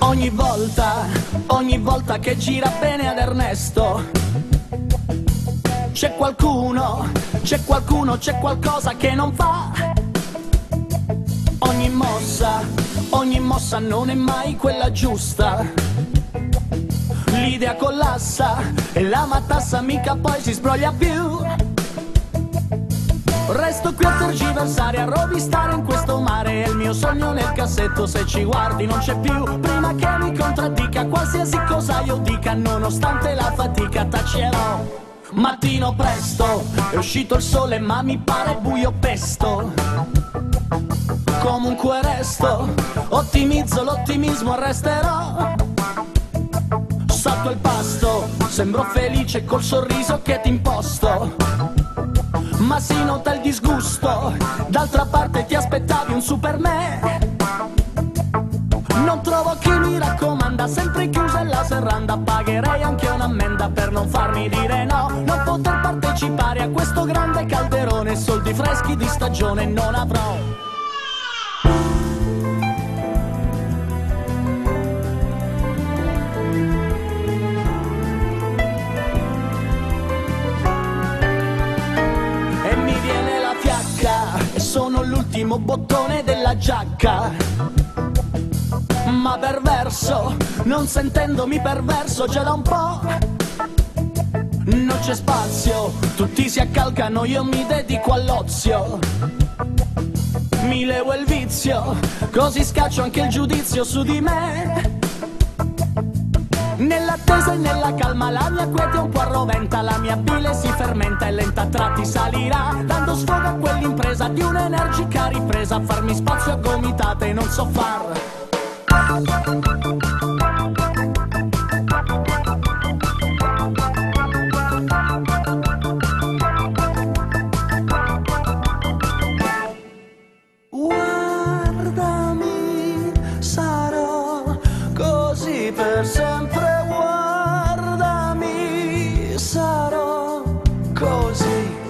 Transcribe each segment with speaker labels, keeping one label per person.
Speaker 1: Ogni volta, ogni volta che gira bene ad Ernesto C'è qualcuno, c'è qualcuno, c'è qualcosa che non va. Ogni mossa, ogni mossa non è mai quella giusta. L'idea collassa e la matassa mica poi si sbroglia più. Resto qui a tergiversare, a rovistare in questo mare. È il mio sogno nel cassetto, se ci guardi non c'è più. Prima che mi contraddica qualsiasi cosa io dica Nonostante la fatica tacerò Mattino presto, è uscito il sole ma mi pare buio pesto Comunque resto, ottimizzo l'ottimismo, resterò Salto il pasto, sembro felice col sorriso che ti imposto ma si nota il disgusto. D'altra parte ti aspettavi un super me. Non trovo chi mi raccomanda, sempre chiusa la serranda. Pagherei anche un'ammenda per non farmi dire no. Calderone. Soldi freschi di stagione non avrò. E mi viene la fiacca e sono l'ultimo bottone della giacca. Ma perverso, non sentendomi perverso già da un po'. Non c'è spazio, tutti si accalcano, io mi dedico all'ozio. Mi levo il vizio, così scaccio anche il giudizio su di me. Nell'attesa e nella calma la mia quiete un po' arroventa La mia bile si fermenta e lenta a tratti salirà Dando sfogo a quell'impresa di un'energica ripresa Farmi spazio a gomitate non so far per sempre. Guardami, sarò così.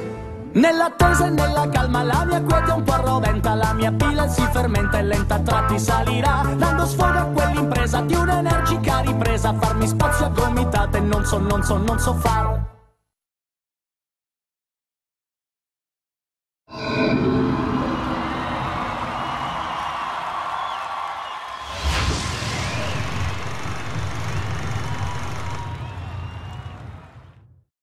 Speaker 1: Nell'attesa e nella calma la mia quiete un po' arroventa La mia pila si fermenta e lenta tratti salirà Dando sfogo a quell'impresa di un'energica ripresa Farmi spazio a gomitate non so, non so, non so far